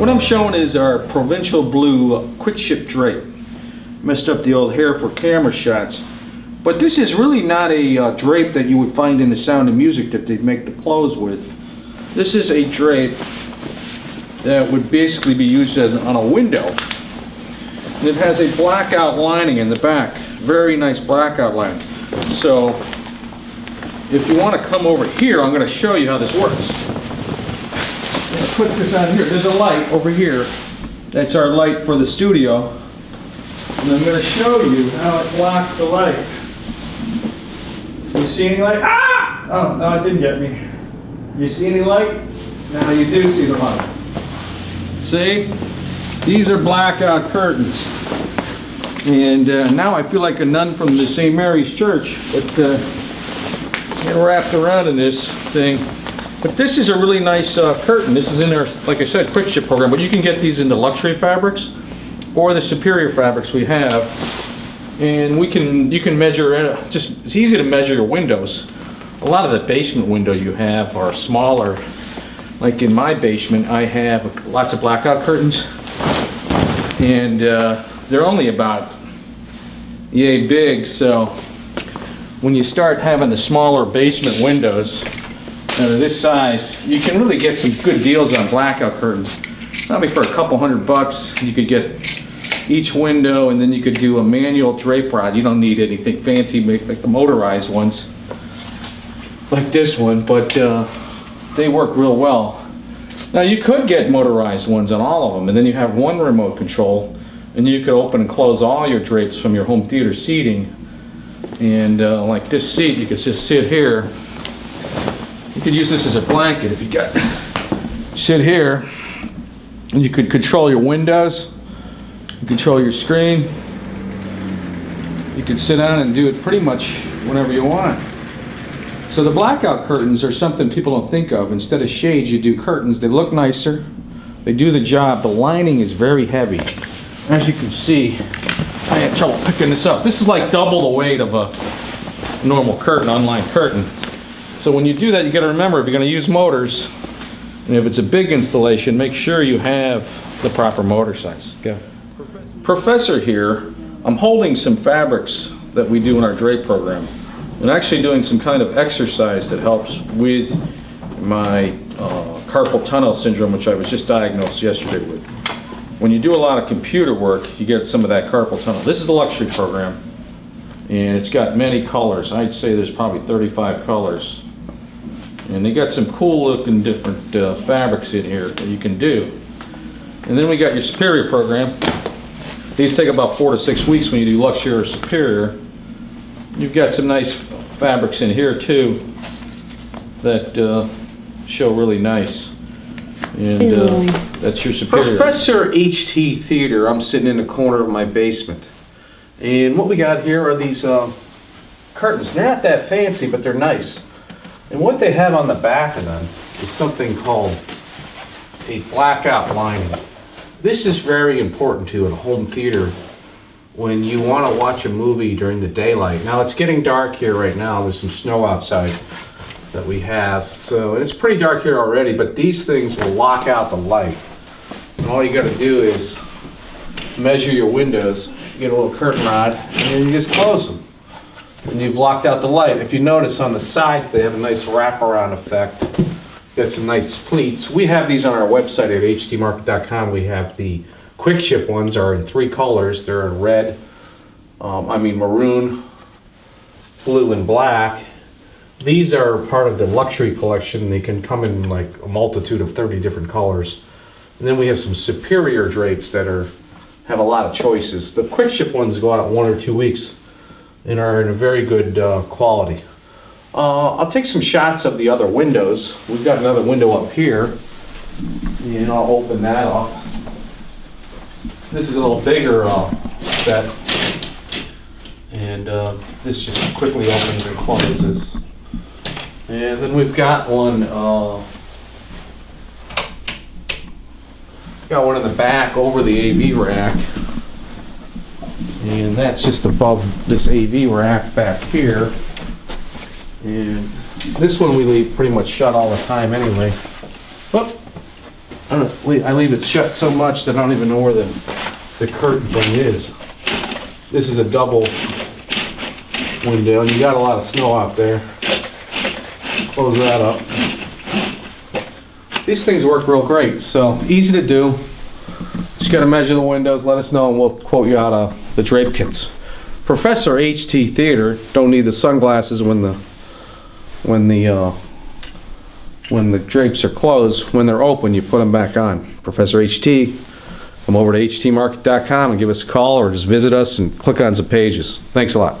What I'm showing is our Provincial Blue Quick Ship Drape. Messed up the old hair for camera shots. But this is really not a uh, drape that you would find in the Sound of Music that they make the clothes with. This is a drape that would basically be used as on a window. And it has a blackout lining in the back. Very nice blackout lining. So if you want to come over here, I'm going to show you how this works. Put this on here. There's a light over here. That's our light for the studio. And I'm going to show you how it blocks the light. You see any light? Ah! Oh, no, it didn't get me. You see any light? Now you do see the light. See? These are blackout curtains. And uh, now I feel like a nun from the St. Mary's Church, but uh, wrapped around in this thing. But this is a really nice uh, curtain. This is in our, like I said, quick ship program. But you can get these in the luxury fabrics or the superior fabrics we have. And we can, you can measure, it. just, it's easy to measure your windows. A lot of the basement windows you have are smaller. Like in my basement, I have lots of blackout curtains. And uh, they're only about yay big, so when you start having the smaller basement windows are this size, you can really get some good deals on blackout curtains. Probably for a couple hundred bucks, you could get each window and then you could do a manual drape rod. You don't need anything fancy like the motorized ones like this one, but uh, they work real well. Now you could get motorized ones on all of them and then you have one remote control and you could open and close all your drapes from your home theater seating and uh, like this seat you could just sit here you could use this as a blanket if you got sit here and you could control your windows you control your screen. You could sit down and do it pretty much whenever you want. So the blackout curtains are something people don't think of. Instead of shades you do curtains. They look nicer. They do the job. The lining is very heavy. As you can see, I had trouble picking this up. This is like double the weight of a normal curtain, unlined curtain. So when you do that, you gotta remember, if you're gonna use motors, and if it's a big installation, make sure you have the proper motor size. Okay. Professor here, I'm holding some fabrics that we do in our drape program. I'm actually doing some kind of exercise that helps with my uh, carpal tunnel syndrome, which I was just diagnosed yesterday with when you do a lot of computer work, you get some of that carpal tunnel. This is the luxury program, and it's got many colors. I'd say there's probably 35 colors. And they got some cool looking different uh, fabrics in here that you can do. And then we got your Superior program. These take about four to six weeks when you do Luxury or Superior. You've got some nice fabrics in here too that uh, show really nice. And uh, that's your superior. Professor H.T. Theater. I'm sitting in the corner of my basement. And what we got here are these uh, curtains. They're not that fancy, but they're nice. And what they have on the back of them is something called a blackout lining. This is very important to in a home theater when you want to watch a movie during the daylight. Now it's getting dark here right now. There's some snow outside that we have. So it's pretty dark here already, but these things will lock out the light. And all you got to do is measure your windows, get a little curtain rod, and then you just close them. And you've locked out the light. If you notice on the sides, they have a nice wraparound effect. Got some nice pleats. We have these on our website at htmarket.com. We have the quick ship ones are in three colors. They're in red, um, I mean maroon, blue, and black. These are part of the luxury collection. They can come in like a multitude of 30 different colors. And then we have some superior drapes that are have a lot of choices. The quick ship ones go out one or two weeks and are in a very good uh, quality. Uh, I'll take some shots of the other windows. We've got another window up here. And I'll open that up. This is a little bigger uh, set. And uh, this just quickly opens and closes. And then we've got one uh, Got one in the back over the AV rack. And that's just above this AV we're rack back here. And this one we leave pretty much shut all the time anyway. Whoop. I don't, I leave it shut so much that I don't even know where the, the curtain thing is. This is a double window, and you got a lot of snow out there. Close that up. These things work real great, so easy to do. Just gotta measure the windows, let us know, and we'll quote you out uh, the drape kits. Professor HT Theater don't need the sunglasses when the when the uh, when the drapes are closed. When they're open, you put them back on. Professor HT, come over to htmarket.com and give us a call, or just visit us and click on some pages. Thanks a lot.